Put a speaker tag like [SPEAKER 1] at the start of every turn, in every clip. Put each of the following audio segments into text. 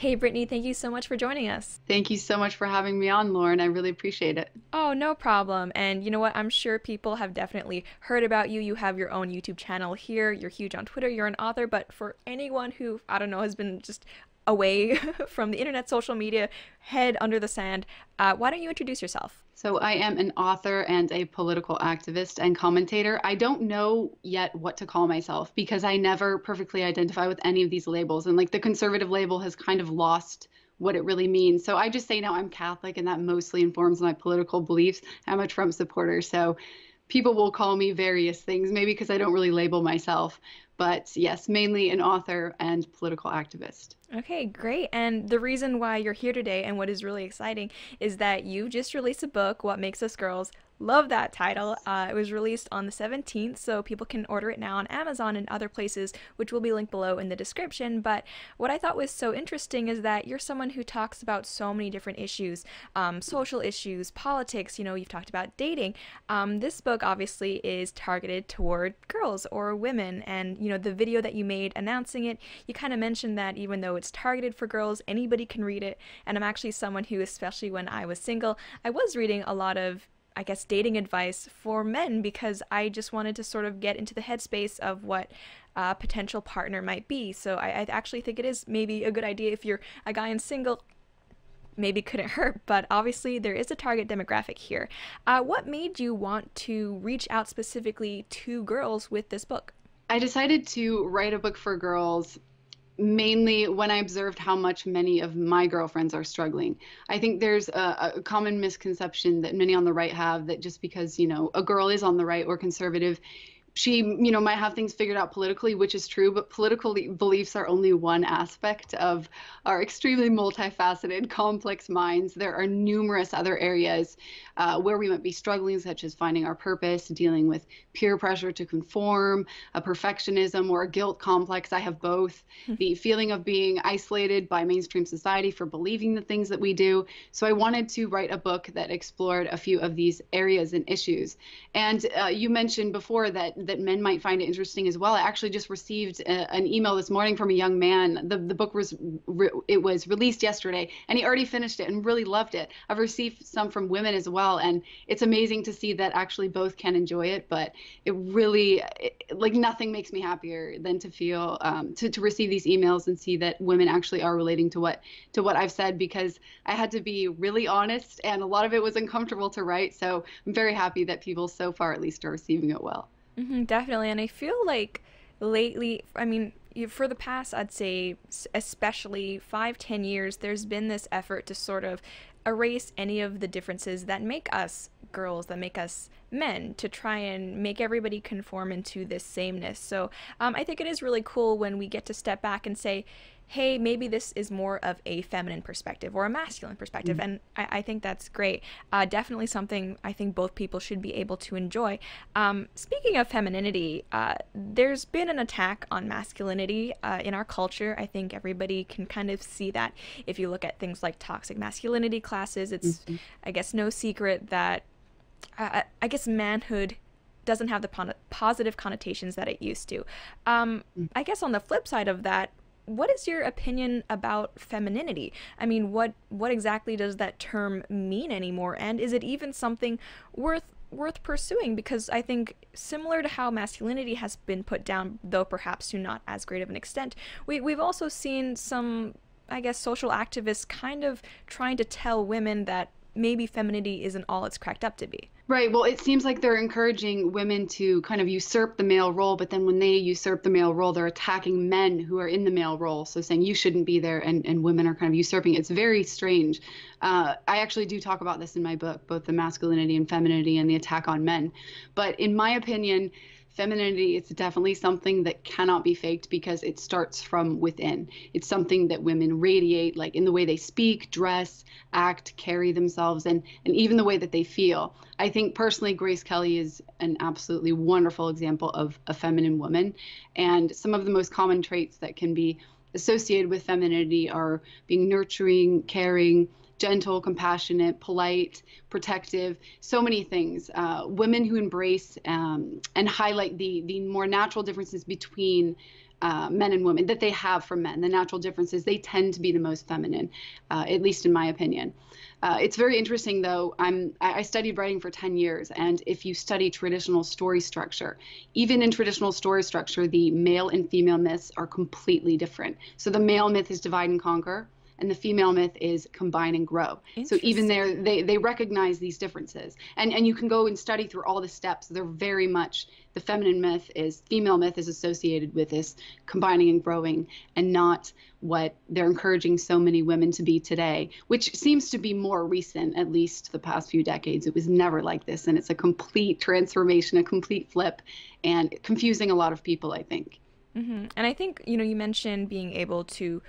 [SPEAKER 1] Hey, Brittany, thank you so much for joining us.
[SPEAKER 2] Thank you so much for having me on, Lauren. I really appreciate it.
[SPEAKER 1] Oh, no problem. And you know what? I'm sure people have definitely heard about you. You have your own YouTube channel here. You're huge on Twitter. You're an author. But for anyone who, I don't know, has been just away from the internet, social media, head under the sand, uh, why don't you introduce yourself?
[SPEAKER 2] So, I am an author and a political activist and commentator. I don't know yet what to call myself because I never perfectly identify with any of these labels. And like the conservative label has kind of lost what it really means. So, I just say now I'm Catholic, and that mostly informs my political beliefs. I'm a Trump supporter. So, people will call me various things, maybe because I don't really label myself. But yes, mainly an author and political activist.
[SPEAKER 1] Okay, great. And the reason why you're here today and what is really exciting is that you just released a book, What Makes Us Girls, Love that title. Uh, it was released on the 17th, so people can order it now on Amazon and other places, which will be linked below in the description. But what I thought was so interesting is that you're someone who talks about so many different issues um, social issues, politics, you know, you've talked about dating. Um, this book obviously is targeted toward girls or women, and, you know, the video that you made announcing it, you kind of mentioned that even though it's targeted for girls, anybody can read it. And I'm actually someone who, especially when I was single, I was reading a lot of I guess, dating advice for men because I just wanted to sort of get into the headspace of what a potential partner might be. So I, I actually think it is maybe a good idea if you're a guy and single maybe couldn't hurt, but obviously there is a target demographic here. Uh, what made you want to reach out specifically to girls with this book?
[SPEAKER 2] I decided to write a book for girls mainly when I observed how much many of my girlfriends are struggling. I think there's a, a, common misconception that many on the right have that just because, you know, a girl is on the right or conservative, she you know might have things figured out politically which is true but political beliefs are only one aspect of our extremely multifaceted complex minds. There are numerous other areas uh, where we might be struggling such as finding our purpose dealing with peer pressure to conform a perfectionism or a guilt complex. I have both. Hmm. the feeling of being isolated by mainstream society for believing the things that we do. So i wanted to write a book that explored a few of these areas and issues. And uh, you mentioned before that that men might find it interesting as well. I actually just received a, an email this morning from a young man. The the book was re, it was released yesterday, and he already finished it and really loved it. I've received some from women as well, and it's amazing to see that actually both can enjoy it. But it really it, like nothing makes me happier than to feel um, to to receive these emails and see that women actually are relating to what to what I've said because I had to be really honest, and a lot of it was uncomfortable to write. So I'm very happy that people so far at least are receiving it well.
[SPEAKER 1] Mm-hmm, definitely. And I feel like lately, I mean, for the past, I'd say, especially five, ten years, there's been this effort to sort of erase any of the differences that make us girls, that make us men, to try and make everybody conform into this sameness. So um, I think it is really cool when we get to step back and say, hey, maybe this is more of a feminine perspective or a masculine perspective. Mm-hmm. And I, I, think that's great. Uh, definitely something I think both people should be able to enjoy. Um, speaking of femininity, uh, there's been an attack on masculinity uh, in our culture. I think everybody can kind of see that if you look at things like toxic masculinity classes. It's, mm-hmm. I guess, no secret that uh, I guess manhood doesn't have the positive connotations that it used to. Um, mm. I guess on the flip side of that, what is your opinion about femininity? I mean, what what exactly does that term mean anymore? And is it even something worth worth pursuing? Because I think similar to how masculinity has been put down, though perhaps to not as great of an extent, we we've also seen some I guess social activists kind of trying to tell women that maybe femininity isn't all it's cracked up to be.
[SPEAKER 2] Right. Well, it seems like they're encouraging women to kind of usurp the male role, but then when they usurp the male role, they're attacking men who are in the male role. So saying you shouldn't be there, and, and women are kind of usurping. It's very strange. Uh, I actually do talk about this in my book, both the masculinity and femininity and the attack on men. But in my opinion, femininity is definitely something that cannot be faked because it starts from within. It's something that women radiate, like in the way they speak, dress, act, carry themselves, and, and even the way that they feel. I think personally, Grace Kelly is an absolutely wonderful example of a feminine woman. And some of the most common traits that can be associated with femininity are being nurturing, caring, gentle, compassionate, polite, protective, so many things. Uh, women who embrace um, and highlight the the more natural differences between uh, men and women that they have from men, the natural differences, they tend to be the most feminine, uh, at least in my opinion. Uh, it's very interesting, though. I'm I studied writing for 10 years, and if you study traditional story structure, even in traditional story structure, the male and female myths are completely different. So the male myth is divide and conquer and the female myth is combine and grow. So even there, they they recognize these differences, and and you can go and study through all the steps. They're very much the feminine myth is female myth is associated with this combining and growing, and not what they're encouraging so many women to be today, which seems to be more recent, at least the past few decades. It was never like this, and it's a complete transformation, a complete flip, and confusing a lot of people, I think.
[SPEAKER 1] Mm-hmm. And I think you know you mentioned being able to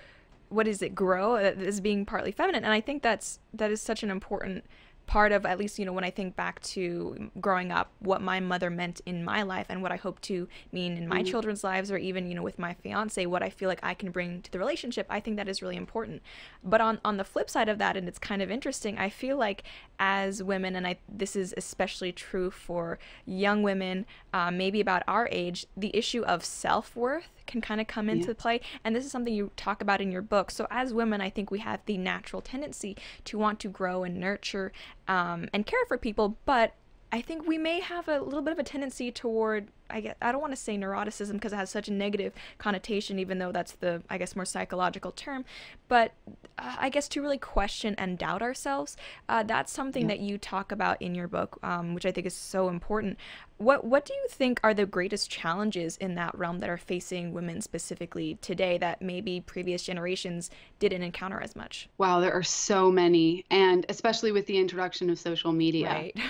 [SPEAKER 1] what is it grow as being partly feminine and i think that's that is such an important part of at least you know when i think back to growing up what my mother meant in my life and what i hope to mean in my mm-hmm. children's lives or even you know with my fiance what i feel like i can bring to the relationship i think that is really important but on on the flip side of that and it's kind of interesting i feel like as women and i this is especially true for young women uh, maybe about our age the issue of self-worth can kind of come into yeah. play. And this is something you talk about in your book. So, as women, I think we have the natural tendency to want to grow and nurture um, and care for people, but I think we may have a little bit of a tendency toward I guess I don't want to say neuroticism because it has such a negative connotation, even though that's the I guess more psychological term. But uh, I guess to really question and doubt ourselves, uh, that's something yeah. that you talk about in your book, um, which I think is so important. What what do you think are the greatest challenges in that realm that are facing women specifically today that maybe previous generations didn't encounter as much?
[SPEAKER 2] Wow, there are so many, and especially with the introduction of social media.
[SPEAKER 1] Right.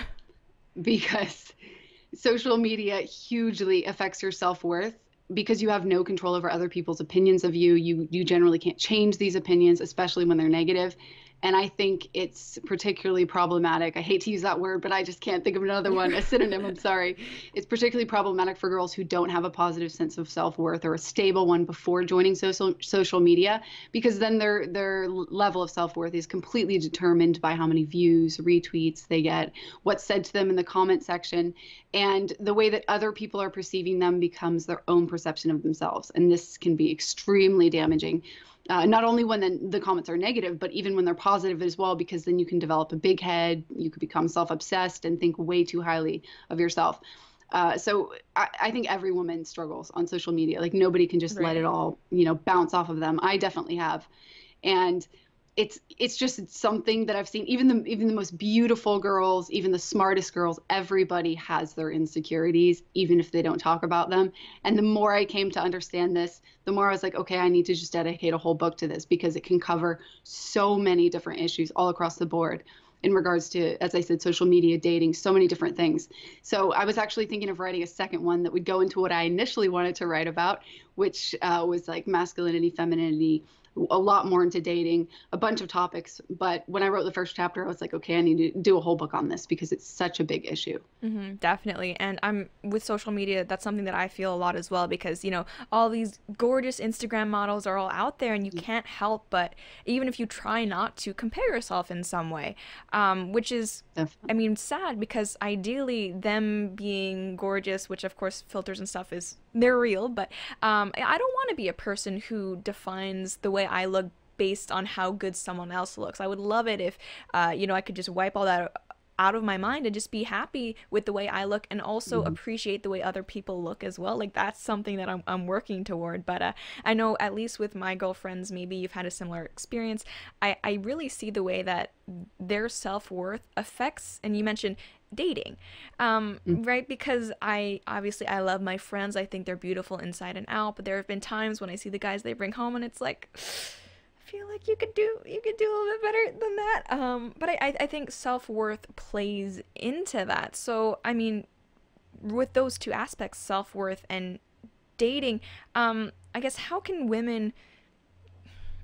[SPEAKER 2] because social media hugely affects your self-worth because you have no control over other people's opinions of you. You you generally can't change these opinions especially when they're negative and I think it's particularly problematic. I hate to use that word, but I just can't think of another one, a synonym. I'm sorry. It's particularly problematic for girls who don't have a positive sense of self-worth or a stable one before joining social social media, because then their their level of self-worth is completely determined by how many views, retweets they get, what's said to them in the comment section, and the way that other people are perceiving them becomes their own perception of themselves, and this can be extremely damaging uh, not only when the, the comments are negative, but even when they're positive as well, because then you can develop a big head, you could become self obsessed and think way too highly of yourself. Uh, so I, I, think every woman struggles on social media. Like nobody can just right. let it all, you know, bounce off of them. I definitely have. And it's it's just something that I've seen even the even the most beautiful girls, even the smartest girls, everybody has their insecurities even if they don't talk about them. And the more I came to understand this, the more I was like, okay, I need to just dedicate a whole book to this because it can cover so many different issues all across the board in regards to, as I said, social media, dating, so many different things. So I was actually thinking of writing a second one that would go into what I initially wanted to write about, which uh, was like masculinity, femininity, a lot more into dating, a bunch of topics. But when I wrote the first chapter, I was like, okay, I need to do a whole book on this because it's such a big issue.
[SPEAKER 1] Mm-hmm, definitely. And I'm with social media, that's something that I feel a lot as well because, you know, all these gorgeous Instagram models are all out there and you can't help but, even if you try not to, compare yourself in some way, um, which is, definitely. I mean, sad because ideally them being gorgeous, which of course filters and stuff is they're real, but um, I don't want to be a person who defines the way I look based on how good someone else looks. I would love it if, uh, you know, I could just wipe all that out of my mind and just be happy with the way I look and also mm-hmm. appreciate the way other people look as well. Like that's something that I'm, I'm working toward. But uh, I know at least with my girlfriends, maybe you've had a similar experience. I, I really see the way that their self worth affects, and you mentioned dating. Um, mm. right? Because i obviously i love my friends. I think they're beautiful inside and out but there have been times when i see the guys they bring home and it's like i feel like you could do you could do a little bit better than that. Um, but I, I think self-worth plays into that. So i mean with those two aspects self-worth and dating um, i guess how can women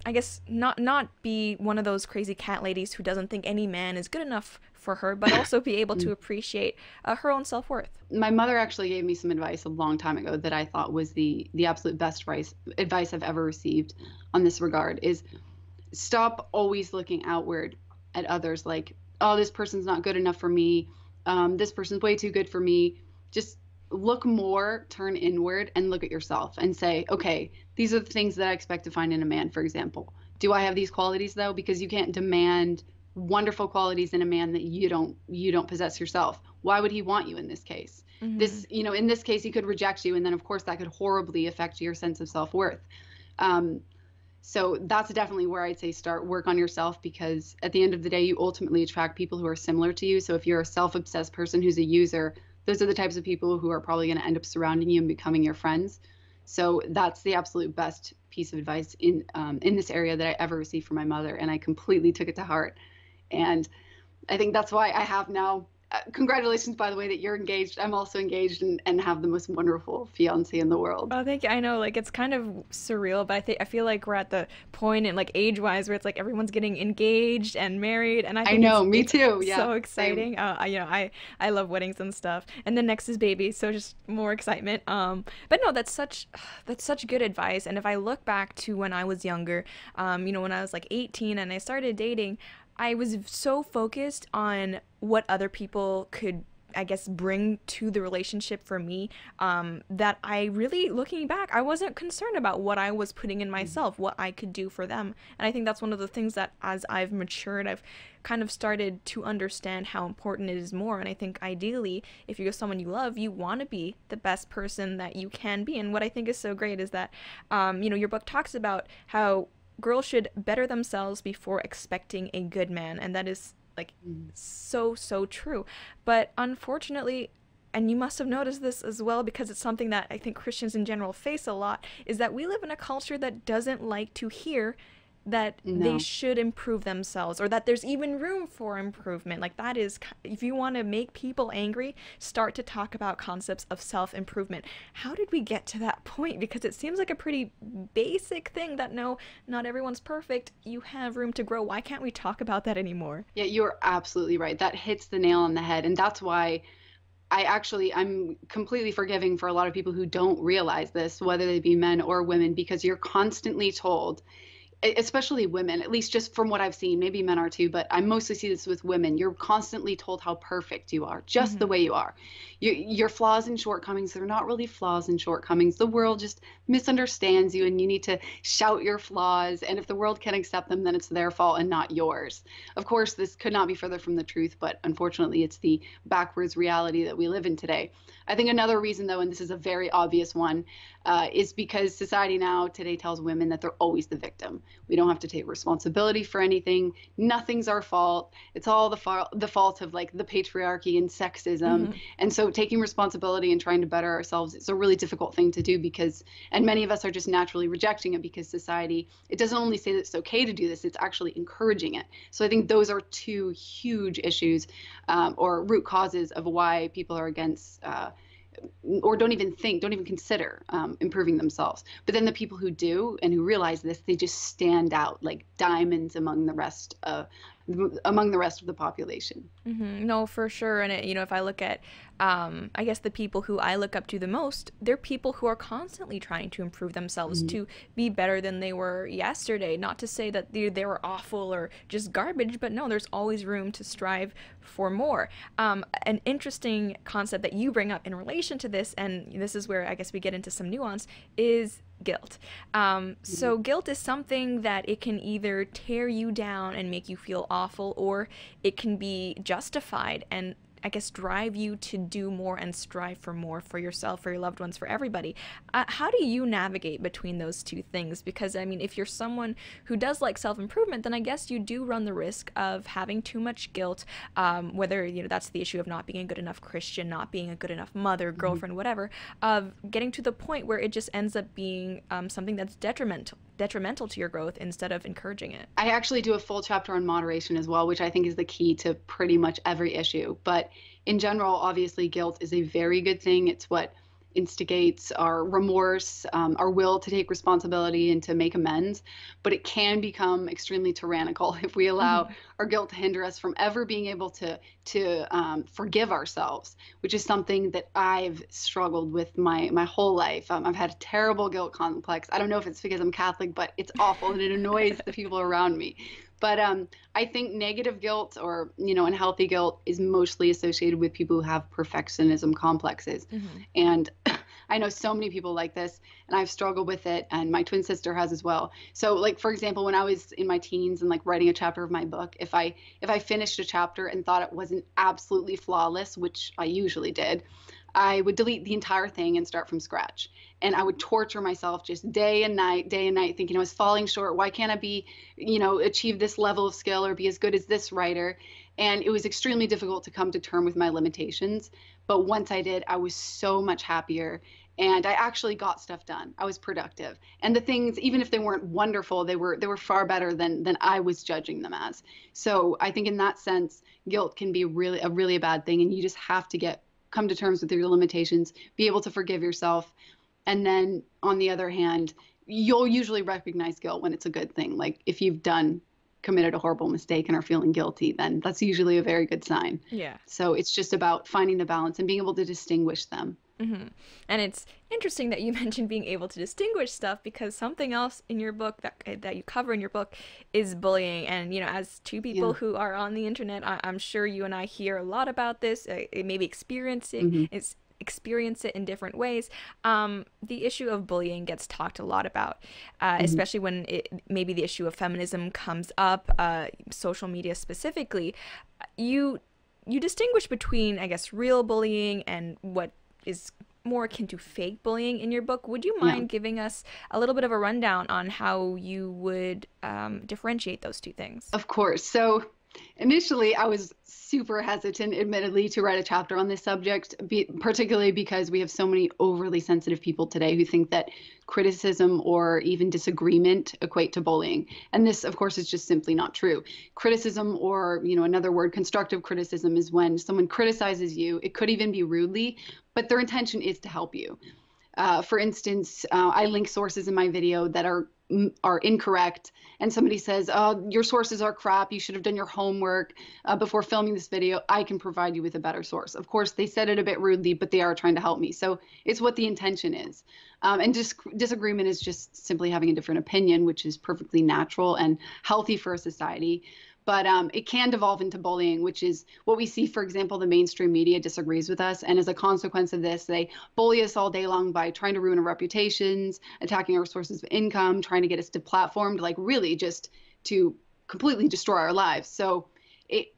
[SPEAKER 1] I guess not not be one of those crazy cat ladies who doesn't think any man is good enough for her, but also be able to appreciate uh, her own self worth.
[SPEAKER 2] My mother actually gave me some advice a long time ago that I thought was the the absolute best advice advice I've ever received on this regard is stop always looking outward at others like oh this person's not good enough for me. Um, this person's way too good for me. Just look more, turn inward, and look at yourself and say, okay, these are the things that I expect to find in a man, for example. Do I have these qualities though? Because you can't demand wonderful qualities in a man that you don't you don't possess yourself. Why would he want you in this case? Mm-hmm. This, you know, in this case, he could reject you, and then of course that could horribly affect your sense of self worth. Um, so that's definitely where I'd say start work on yourself because at the end of the day, you ultimately attract people who are similar to you. So if you're a self obsessed person who's a user, those are the types of people who are probably going to end up surrounding you and becoming your friends. So that's the absolute best piece of advice in um, in this area that I ever received from my mother, and I completely took it to heart. And I think that's why I have now uh, congratulations, by the way, that you're engaged. I'm also engaged and, and have the most wonderful fiance in the world.
[SPEAKER 1] Oh, thank you. I know, like it's kind of surreal, but I think I feel like we're at the point in like age wise where it's like everyone's getting engaged and married, and I,
[SPEAKER 2] I know, me too. Yeah,
[SPEAKER 1] so exciting. Uh, you know, I I love weddings and stuff, and then next is baby, so just more excitement. Um, but no, that's such that's such good advice. And if I look back to when I was younger, um, you know, when I was like 18 and I started dating, I was so focused on what other people could I guess bring to the relationship for me um, that I really looking back I wasn't concerned about what I was putting in myself what I could do for them. And I think that's one of the things that as I've matured I've kind of started to understand how important it is more. And I think ideally if you're someone you love you want to be the best person that you can be. And what I think is so great is that um, you know your book talks about how girls should better themselves before expecting a good man and that is like mm. so so true but unfortunately and you must have noticed this as well because it's something that I think Christians in general face a lot is that we live in a culture that doesn't like to hear that no. they should improve themselves or that there's even room for improvement. Like that is if you want to make people angry, start to talk about concepts of self-improvement. How did we get to that point? Because it seems like a pretty basic thing that no, not everyone's perfect. You have room to grow. Why can't we talk about that anymore?
[SPEAKER 2] Yeah, you're absolutely right. That hits the nail on the head and that's why I actually I'm completely forgiving for a lot of people who don't realize this, whether they be men or women, because you're constantly told especially women, at least just from what I've seen, maybe men are too, but I mostly see this with women. You're constantly told how perfect you are, just mm-hmm. the way you are. You, your flaws and shortcomings, they're not really flaws and shortcomings. The world just misunderstands you and you need to shout your flaws. And if the world can't accept them, then it's their fault and not yours. Of course, this could not be further from the truth, but unfortunately, it's the backwards reality that we live in today. I think another reason, though, and this is a very obvious one, uh, is because society now today tells women that they're always the victim. We don't have to take responsibility for anything. Nothing's our fault. It's all the, fa- the fault of like the patriarchy and sexism. Mm-hmm. And so taking responsibility and trying to better ourselves is a really difficult thing to do because, and many of us are just naturally rejecting it because society, it doesn't only say that it's okay to do this, it's actually encouraging it. So I think those are two huge issues um, or root causes of why people are against. Uh, or don't even think, don't even consider um, improving themselves. But then the people who do and who realize this, they just stand out like diamonds among the rest of among the rest of the population.
[SPEAKER 1] Mm-hmm. No, for sure. And it, you know, if I look at, um, I guess the people who I look up to the most, they're people who are constantly trying to improve themselves mm-hmm. to be better than they were yesterday. Not to say that they, they were awful or just garbage, but no, there's always room to strive for more. Um, an interesting concept that you bring up in relation to this, and this is where I guess we get into some nuance, is guilt. Um, so mm-hmm. guilt is something that it can either tear you down and make you feel awful, or it can be justified and I guess, drive you to do more and strive for more for yourself, for your loved ones, for everybody. Uh, how do you navigate between those two things? Because, I mean, if you're someone who does like self improvement, then I guess you do run the risk of having too much guilt, um, whether, you know, that's the issue of not being a good enough Christian, not being a good enough mother, mm-hmm. girlfriend, mm-hmm. whatever, of getting to the point where it just ends up being um, something that's detrimental detrimental to your growth instead of encouraging it.
[SPEAKER 2] I actually do a full chapter on moderation as well, which I think is the key to pretty much every issue. But in general, obviously, guilt is a very good thing. It's what instigates our remorse, um, our will to take responsibility and to make amends. But it can become extremely tyrannical if we allow mm-hmm. our guilt to hinder us from ever being able to to um, forgive ourselves, which is something that I've struggled with my my whole life. Um, I've had a terrible guilt complex. I don't know if it's because I'm Catholic, but it's awful and it annoys the people around me But um, I think negative guilt or you know unhealthy guilt is mostly associated with people who have perfectionism complexes, mm-hmm. and I know so many people like this, and I've struggled with it, and my twin sister has as well. So, like for example, when I was in my teens and like writing a chapter of my book, if I if I finished a chapter and thought it wasn't absolutely flawless, which I usually did, I would delete the entire thing and start from scratch. And I would torture myself just day and night, day and night, thinking I was falling short. Why can't I be, you know, achieve this level of skill or be as good as this writer? And it was extremely difficult to come to term with my limitations. But once I did, I was so much happier and I actually got stuff done. I was productive. And the things even if they weren't wonderful, they were they were far better than than I was judging them as. So, I think in that sense, guilt can be really a really bad thing and you just have to get come to terms with your limitations, be able to forgive yourself. And then on the other hand, you'll usually recognize guilt when it's a good thing. Like if you've done committed a horrible mistake and are feeling guilty, then that's usually a very good sign.
[SPEAKER 1] Yeah.
[SPEAKER 2] So it's just about finding the balance and being able to distinguish them.
[SPEAKER 1] Mm-hmm. And it's interesting that you mentioned being able to distinguish stuff because something else in your book that eh, that you cover in your book is bullying. And you know, as two people yeah. who are on the internet, I- am sure you and I hear a lot about this. Uh, maybe experiencing mm-hmm. it's experience it in different ways. Um, the issue of bullying gets talked a lot about, uh, mm-hmm. especially when it, maybe the issue of feminism comes up, uh, social media specifically. You you distinguish between, I guess, real bullying and what is more akin to fake bullying in your book. Would you mind yeah. giving us a little bit of a rundown on how you would um, differentiate those two things?
[SPEAKER 2] Of course. So initially i was super hesitant admittedly to write a chapter on this subject be, particularly because we have so many overly sensitive people today who think that criticism or even disagreement equate to bullying and this of course is just simply not true criticism or you know another word constructive criticism is when someone criticizes you it could even be rudely but their intention is to help you. Uh, for instance, uh, I link sources in my video that are are incorrect and somebody says oh your sources are crap. You should have done your homework uh, before filming this video. I can provide you with a better source. Of course they said it a bit rudely but they are trying to help me. So it's what the intention is. Um, and dis- disagreement is just simply having a different opinion which is perfectly natural and healthy for a society but um, it can devolve into bullying, which is what we see. For example, the mainstream media disagrees with us, and as a consequence of this, they bully us all day long by trying to ruin our reputations, attacking our sources of income, trying to get us deplatformed, like really just to completely destroy our lives. So it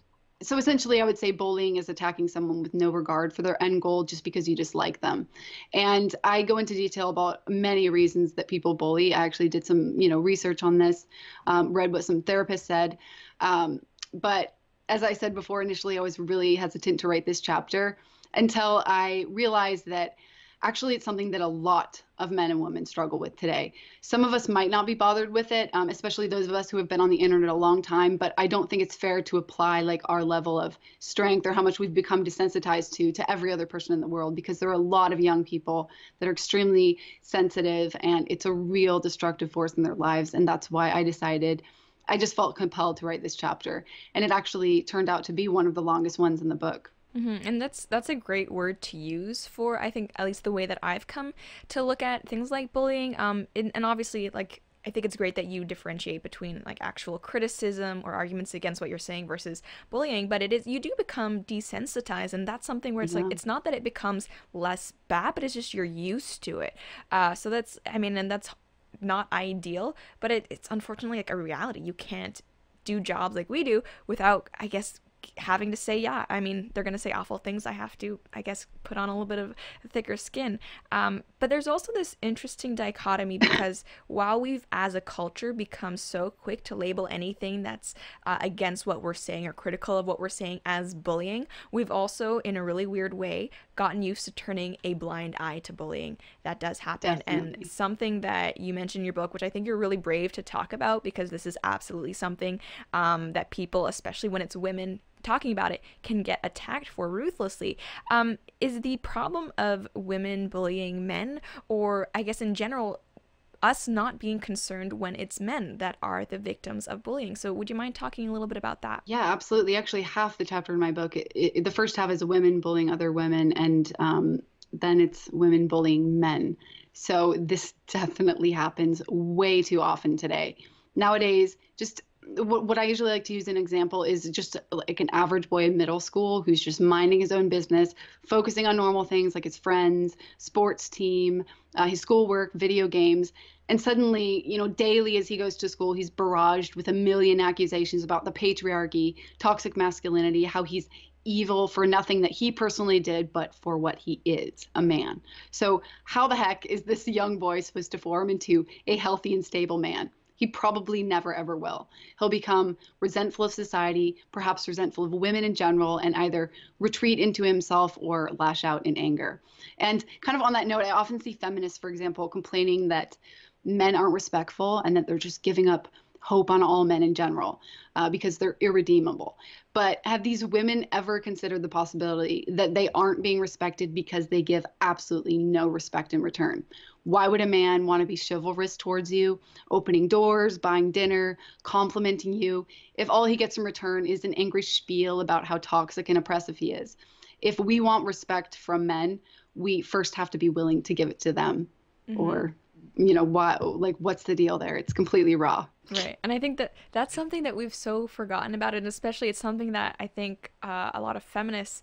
[SPEAKER 2] so essentially i would say bullying is attacking someone with no regard for their end goal just because you dislike them and i go into detail about many reasons that people bully i actually did some you know research on this um, read what some therapists said um, but as I said before, initially I was really hesitant to write this chapter until I realized that actually it's something that a lot of men and women struggle with today. Some of us might not be bothered with it, um, especially those of us who have been on the internet a long time, but I don't think it's fair to apply like our level of strength or how much we've become desensitized to to every other person in the world because there are a lot of young people that are extremely sensitive and it's a real destructive force in their lives and that's why I decided I just felt compelled to write this chapter, and it actually turned out to be one of the longest ones in the book.
[SPEAKER 1] Mm-hmm. And that's that's a great word to use for I think at least the way that I've come to look at things like bullying. Um, and, and obviously like I think it's great that you differentiate between like actual criticism or arguments against what you're saying versus bullying, but it is you do become desensitized, and that's something where it's yeah. like it's not that it becomes less bad, but it's just you're used to it. Uh, so that's I mean, and that's not ideal, but it, it's unfortunately like a reality. You can't do jobs like we do without, I guess, having to say yeah i mean they're going to say awful things i have to i guess put on a little bit of thicker skin. Um, but there's also this interesting dichotomy because while we've as a culture become so quick to label anything that's uh, against what we're saying or critical of what we're saying as bullying we've also in a really weird way gotten used to turning a blind eye to bullying. That does happen. Definitely. and something that you mentioned in your book which i think you're really brave to talk about because this is absolutely something um, that people especially when it's women talking about it can get attacked for ruthlessly. Um, is the problem of women bullying men, or I guess in general, us not being concerned when it's men that are the victims of bullying. So, would you mind talking a little bit about that?
[SPEAKER 2] Yeah, absolutely. Actually, half the chapter in my book, it, it, the first half is women bullying other women, and um, then it's women bullying men. So, this definitely happens way too often today. Nowadays, just what, what I usually like to use an example is just like an average boy in middle school who's just minding his own business, focusing on normal things like his friends, sports team, uh, his schoolwork, video games. And suddenly, you know, daily as he goes to school, he's barraged with a million accusations about the patriarchy, toxic masculinity, how he's evil for nothing that he personally did, but for what he is a man. So, how the heck is this young boy supposed to form into a healthy and stable man? He probably never ever will. He'll become resentful of society, perhaps resentful of women in general, and either retreat into himself or lash out in anger. And kind of on that note, I often see feminists, for example, complaining that men aren't respectful and that they're just giving up hope on all men in general uh, because they're irredeemable. But have these women ever considered the possibility that they aren't being respected because they give absolutely no respect in return? Why would a man want to be chivalrous towards you, opening doors, buying dinner, complimenting you, if all he gets in return is an angry spiel about how toxic and oppressive he is? If we want respect from men, we first have to be willing to give it to them mm-hmm. or you know what like what's the deal there? It's completely raw.
[SPEAKER 1] Right. And i think that that's something that we've so forgotten about and especially it's something that i think uh, a lot of feminists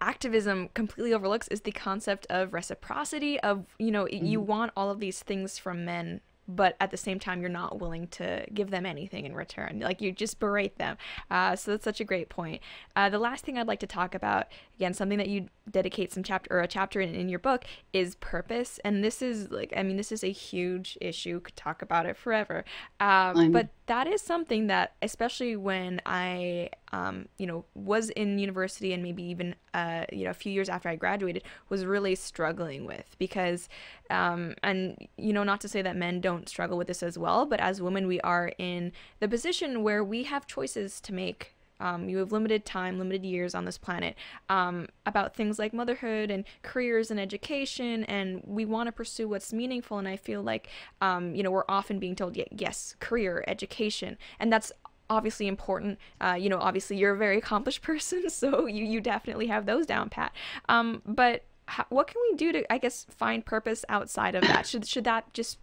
[SPEAKER 1] activism completely overlooks is the concept of reciprocity of you know mm-hmm. you want all of these things from men but at the same time you're not willing to give them anything in return. Like you just berate them. Uh, so that's such a great point. Uh, the last thing i'd like to talk about again something that you dedicate some chapter or a chapter in, in your book is purpose. And this is like i mean this is a huge issue. Could talk about it forever. Uh, but that is something that especially when i um, you know was in university and maybe even uh, you know a few years after i graduated was really struggling with because um, and you know not to say that men don't struggle with this as well but as women we are in the position where we have choices to make um, you have limited time, limited years on this planet, um, about things like motherhood and careers and education, and we want to pursue what's meaningful. And I feel like, um, you know, we're often being told, yes, career, education, and that's obviously important. Uh, you know, obviously you're a very accomplished person, so you you definitely have those down pat. Um, but how, what can we do to, I guess, find purpose outside of that? should should that just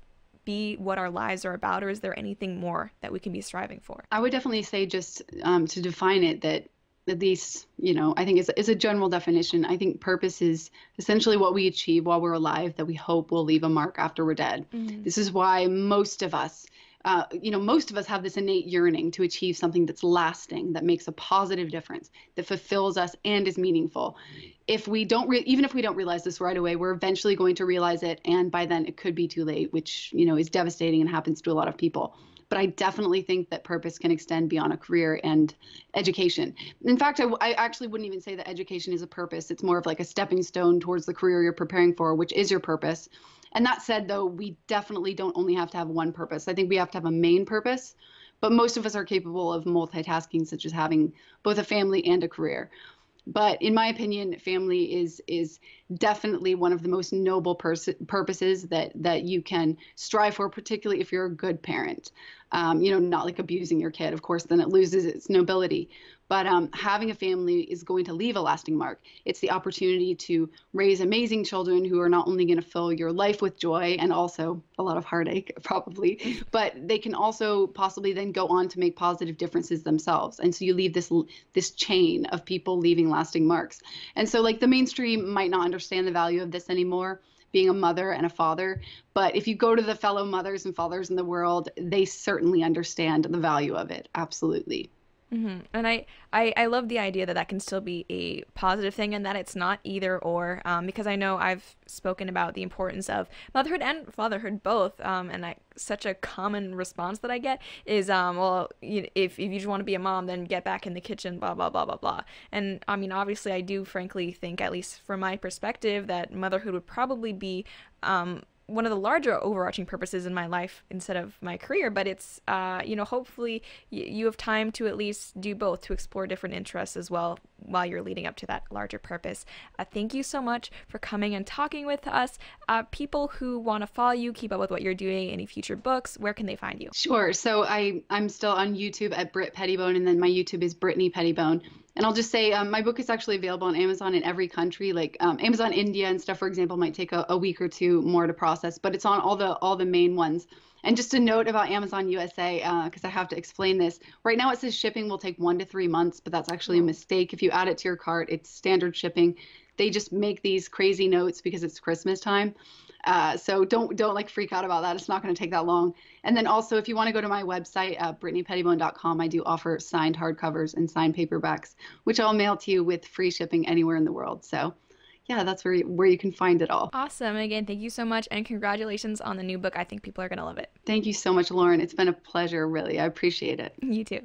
[SPEAKER 1] be what our lives are about, or is there anything more that we can be striving for?
[SPEAKER 2] I would definitely say, just um, to define it, that at least, you know, I think is, is a general definition. I think purpose is essentially what we achieve while we're alive that we hope will leave a mark after we're dead. Mm-hmm. This is why most of us uh, you know, most of us have this innate yearning to achieve something that's lasting, that makes a positive difference, that fulfills us and is meaningful. If we don't, re- even if we don't realize this right away, we're eventually going to realize it, and by then it could be too late, which you know is devastating and happens to a lot of people. But I definitely think that purpose can extend beyond a career and education. In fact, I, I actually wouldn't even say that education is a purpose. It's more of like a stepping stone towards the career you're preparing for, which is your purpose. And that said, though, we definitely don't only have to have one purpose. I think we have to have a main purpose, but most of us are capable of multitasking, such as having both a family and a career. But in my opinion, family is is definitely one of the most noble pers- purposes that that you can strive for, particularly if you're a good parent. Um, you know, not like abusing your kid, of course, then it loses its nobility. But um, having a family is going to leave a lasting mark. It's the opportunity to raise amazing children who are not only going to fill your life with joy and also a lot of heartache, probably, but they can also possibly then go on to make positive differences themselves. And so you leave this this chain of people leaving lasting marks. And so, like the mainstream might not understand the value of this anymore being a mother and a father. But if you go to the fellow mothers and fathers in the world, they certainly understand the value of it. Absolutely.
[SPEAKER 1] Mm-hmm. And I, I, I love the idea that that can still be a positive thing and that it's not either or. Um, because I know I've spoken about the importance of motherhood and fatherhood both. Um, and I, such a common response that I get is, um, well, you, if, if you just want to be a mom, then get back in the kitchen, blah, blah, blah, blah, blah. And I mean, obviously, I do frankly think, at least from my perspective, that motherhood would probably be um, one of the larger overarching purposes in my life instead of my career but it's uh, you know hopefully you have time to at least do both to explore different interests as well while you're leading up to that larger purpose. Uh, thank you so much for coming and talking with us. Uh, people who want to follow you keep up with what you're doing any future books where can they find you?
[SPEAKER 2] Sure. So i i'm still on youtube at brit pettibone and then my youtube is brittany pettibone And I'll just say um, my book is actually available on Amazon in every country. Like um, Amazon India and stuff, for example, might take a, a week or two more to process, but it's on all the all the main ones. And just a note about Amazon USA, because uh, I have to explain this. Right now it says shipping will take one to three months, but that's actually a mistake. If you add it to your cart, it's standard shipping. They just make these crazy notes because it's Christmas time. Uh, so don't don't like freak out about that. It's not going to take that long. And then also, if you want to go to my website, uh, BrittanyPettibone.com, I do offer signed hardcovers and signed paperbacks, which I'll mail to you with free shipping anywhere in the world. So yeah, that's where you, where you can find it all.
[SPEAKER 1] Awesome. Again, thank you so much and congratulations on the new book. I think people are going to love it.
[SPEAKER 2] Thank you so much, Lauren. It's been a pleasure, really. I appreciate it.
[SPEAKER 1] You too.